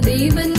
தெய்வன்